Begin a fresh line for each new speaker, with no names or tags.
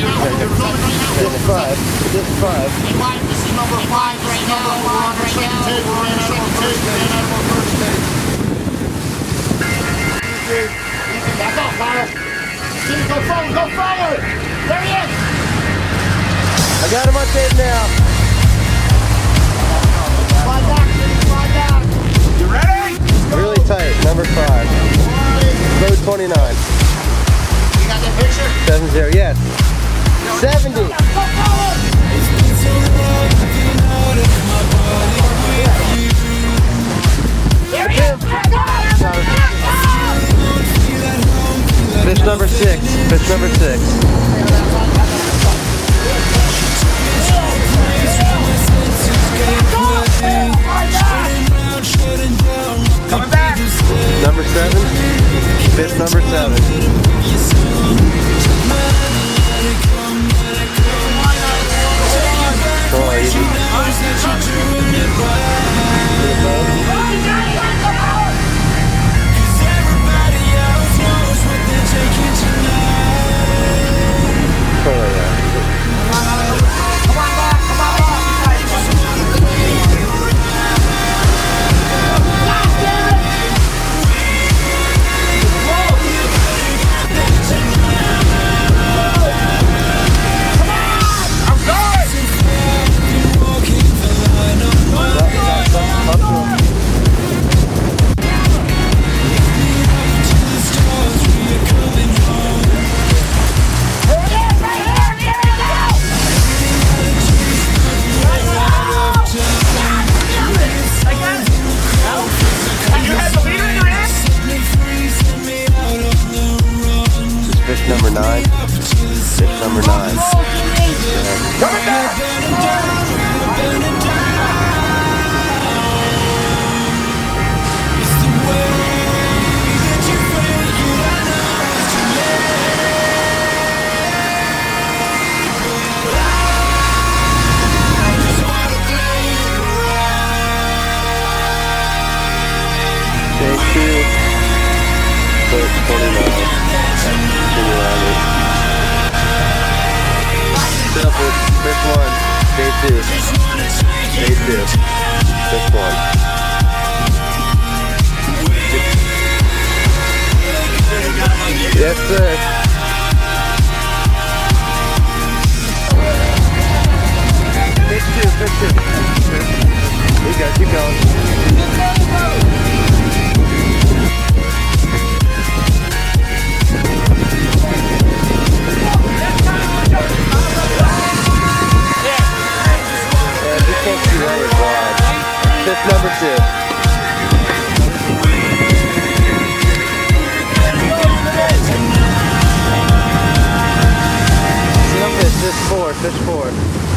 This five. This five.
This is number five right now. We're on right now.
Tape ran out of our tape, ran out our first tape.
Back off, Connor. Steve, go forward, go forward. There he is.
I got him on tape now.
Slide back, slide back.
You ready?
Reely Tight. Number five. Road 29.
You got the picture?
70. Yes. 70.
Go forward. There he is. Back off. Back off.
Fish number six. Fish number six.
Coming back.
Number seven. Fish number seven. Number nine. Fish number nine.
Coming back.
Take two. Fish 29. Yes, sir. Fish two. Fish two. You go. Keep going. Fish four, fish four.